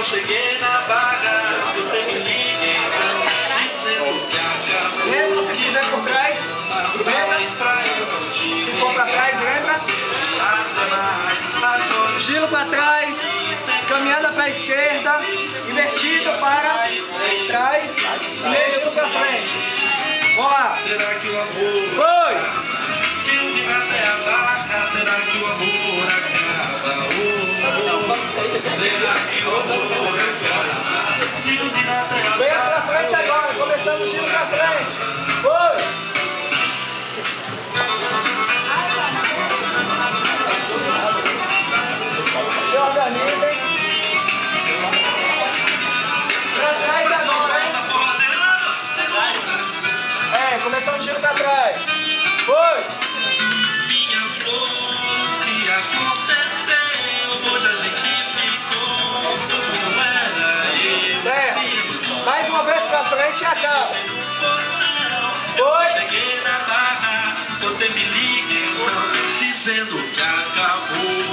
Mal cheguei na barra, você me ligue, dizendo que acabou. Lembra se quiser por trás? Mas pra eu não te Se for pra trás, lembra? Giro para trás, caminhada para a esquerda, invertido para trás, meio para frente. Vamos lá. será que o amor Venha para barra? frente agora, começando o giro para frente. Foi! Se organizem. Para trás agora, hein? É, começando o giro para trás. Foi. Cheguei na barra, você me liga então, dizendo que acabou.